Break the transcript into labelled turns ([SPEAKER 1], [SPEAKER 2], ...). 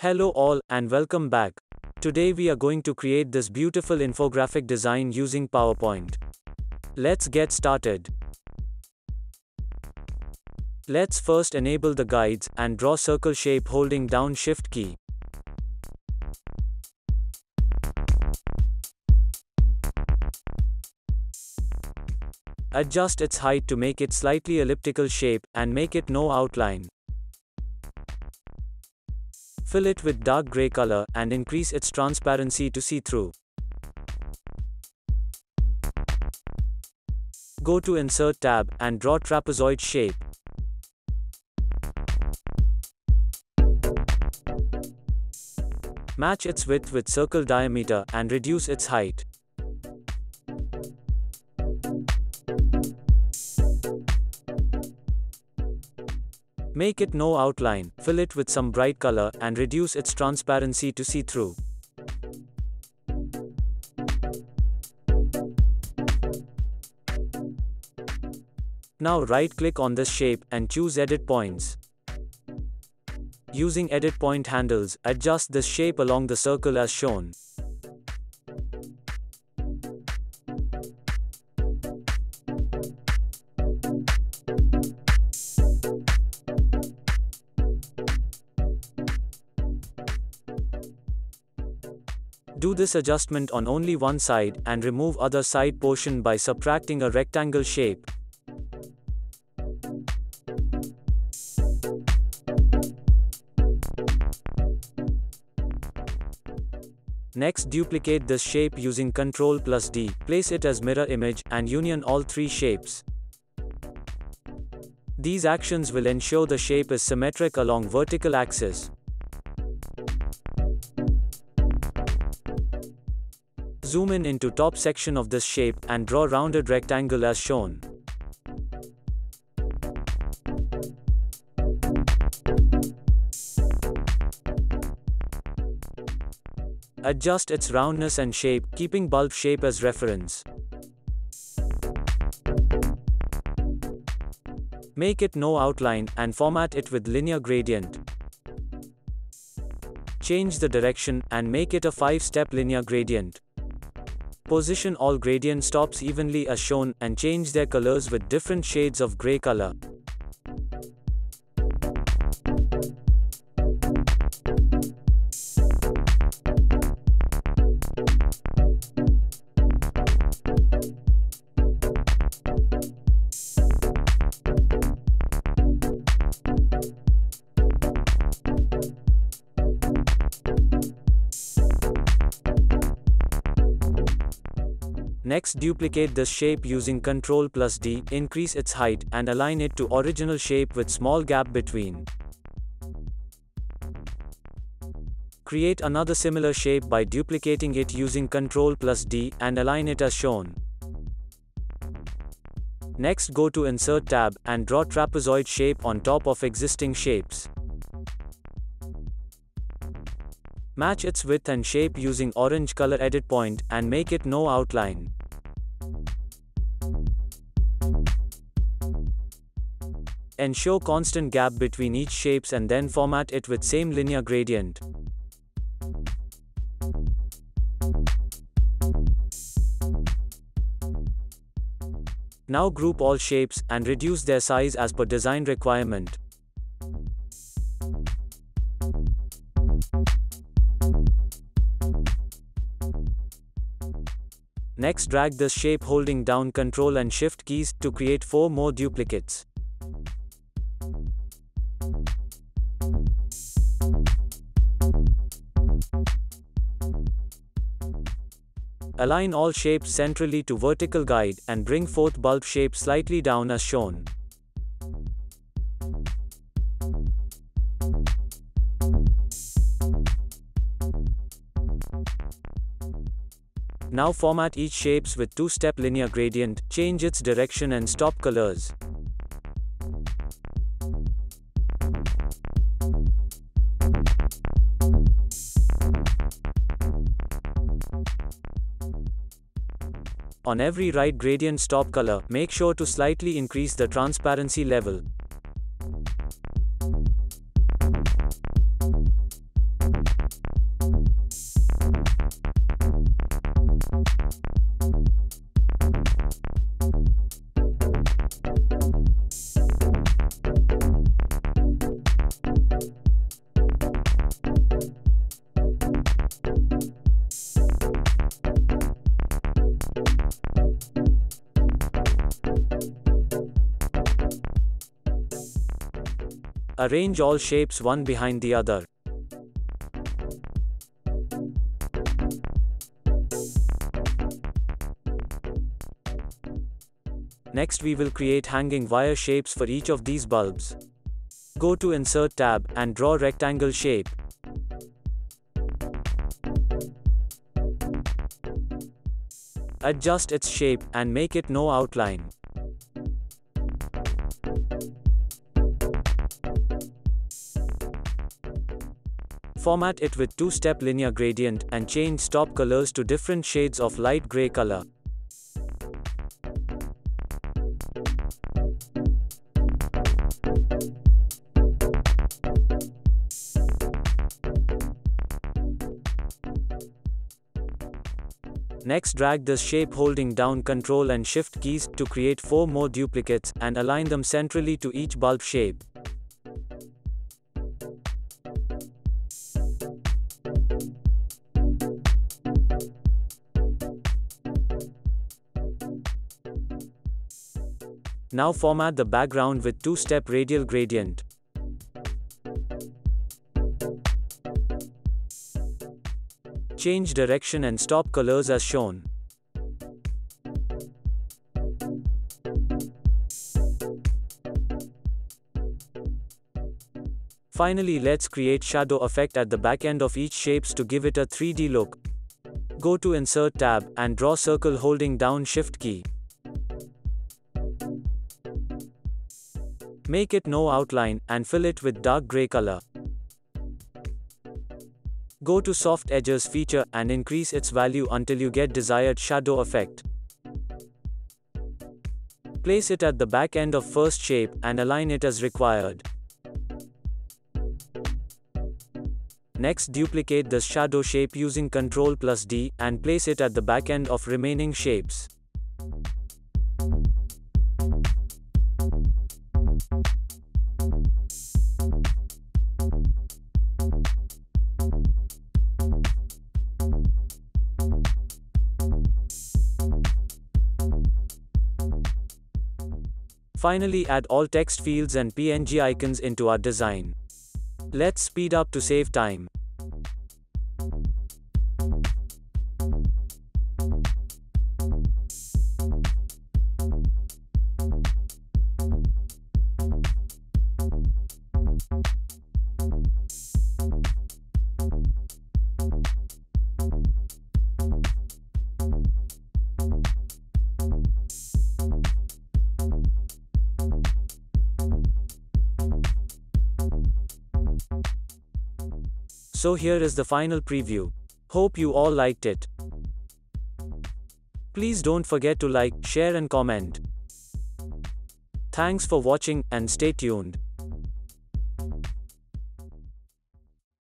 [SPEAKER 1] Hello all and welcome back. Today we are going to create this beautiful infographic design using PowerPoint. Let's get started. Let's first enable the guides and draw circle shape holding down shift key. Adjust its height to make it slightly elliptical shape and make it no outline. Fill it with dark gray color and increase its transparency to see through. Go to Insert tab and draw trapezoid shape. Match its width with circle diameter and reduce its height. Make it no outline, fill it with some bright color and reduce its transparency to see through. Now right click on this shape and choose edit points. Using edit point handles, adjust this shape along the circle as shown. Do this adjustment on only one side and remove other side portion by subtracting a rectangle shape. Next duplicate this shape using Ctrl plus D, place it as mirror image, and union all three shapes. These actions will ensure the shape is symmetric along vertical axis. Zoom in into top section of this shape and draw rounded rectangle as shown. Adjust its roundness and shape, keeping bulb shape as reference. Make it no outline, and format it with linear gradient. Change the direction, and make it a 5-step linear gradient. Position all gradient stops evenly as shown, and change their colors with different shades of gray color. Next duplicate this shape using Ctrl plus D, increase its height, and align it to original shape with small gap between. Create another similar shape by duplicating it using Ctrl plus D, and align it as shown. Next go to Insert tab, and draw trapezoid shape on top of existing shapes. Match its width and shape using orange color edit point, and make it no outline. Ensure constant gap between each shapes and then format it with same linear gradient. Now group all shapes and reduce their size as per design requirement. Next drag this shape holding down Ctrl and Shift keys to create 4 more duplicates. Align all shapes centrally to vertical guide and bring fourth bulb shape slightly down as shown. Now format each shapes with two-step linear gradient, change its direction and stop colors. On every right gradient stop color, make sure to slightly increase the transparency level. Arrange all shapes one behind the other. Next we will create hanging wire shapes for each of these bulbs. Go to Insert tab and draw rectangle shape. Adjust its shape and make it no outline. Format it with two-step linear gradient and change stop colors to different shades of light gray color. Next drag this shape holding down Ctrl and Shift keys to create 4 more duplicates and align them centrally to each bulb shape. Now format the background with two-step radial gradient. Change direction and stop colors as shown. Finally let's create shadow effect at the back end of each shapes to give it a 3D look. Go to Insert tab and draw circle holding down Shift key. Make it no outline and fill it with dark gray color. Go to Soft Edges feature and increase its value until you get desired shadow effect. Place it at the back end of first shape and align it as required. Next duplicate the shadow shape using Ctrl plus D and place it at the back end of remaining shapes. Finally add all text fields and PNG icons into our design. Let's speed up to save time. So here is the final preview. Hope you all liked it. Please don't forget to like, share and comment. Thanks for watching and stay tuned.